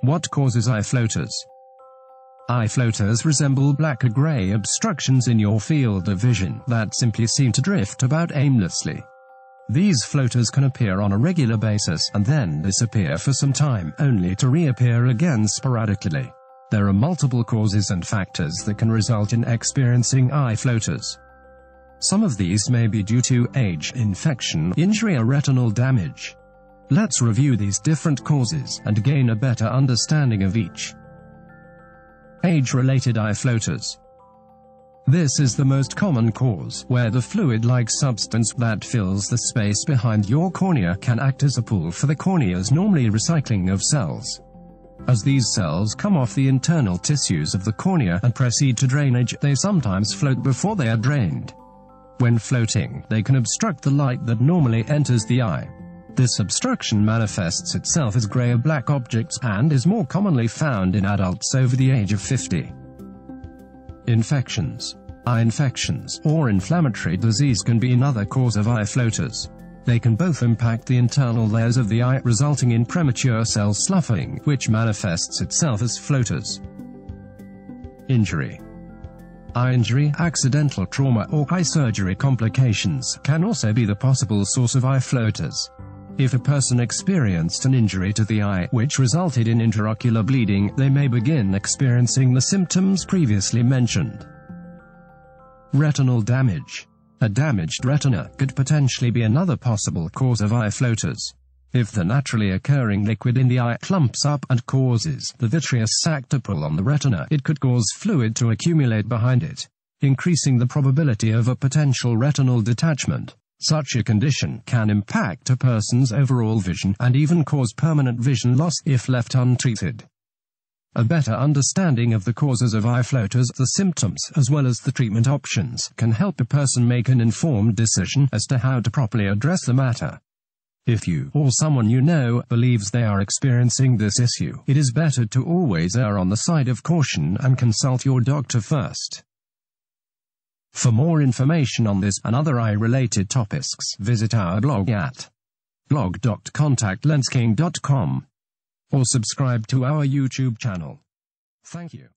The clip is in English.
What causes eye floaters? Eye floaters resemble black or gray obstructions in your field of vision that simply seem to drift about aimlessly. These floaters can appear on a regular basis and then disappear for some time, only to reappear again sporadically. There are multiple causes and factors that can result in experiencing eye floaters. Some of these may be due to age, infection, injury or retinal damage. Let's review these different causes and gain a better understanding of each. Age-related eye floaters. This is the most common cause, where the fluid-like substance that fills the space behind your cornea can act as a pool for the cornea's normally recycling of cells. As these cells come off the internal tissues of the cornea and proceed to drainage, they sometimes float before they are drained. When floating, they can obstruct the light that normally enters the eye. This obstruction manifests itself as gray or black objects and is more commonly found in adults over the age of 50. Infections. Eye infections or inflammatory disease can be another cause of eye floaters. They can both impact the internal layers of the eye, resulting in premature cell sloughing, which manifests itself as floaters. Injury. Eye injury, accidental trauma, or eye surgery complications can also be the possible source of eye floaters. If a person experienced an injury to the eye, which resulted in intraocular bleeding, they may begin experiencing the symptoms previously mentioned. Retinal damage. A damaged retina could potentially be another possible cause of eye floaters. If the naturally occurring liquid in the eye clumps up and causes the vitreous sac to pull on the retina, it could cause fluid to accumulate behind it, increasing the probability of a potential retinal detachment. Such a condition can impact a person's overall vision and even cause permanent vision loss if left untreated. A better understanding of the causes of eye floaters, the symptoms, as well as the treatment options, can help a person make an informed decision as to how to properly address the matter. If you, or someone you know, believes they are experiencing this issue, it is better to always err on the side of caution and consult your doctor first. For more information on this and other eye-related topics, visit our blog at blog.contactlensking.com or subscribe to our YouTube channel. Thank you.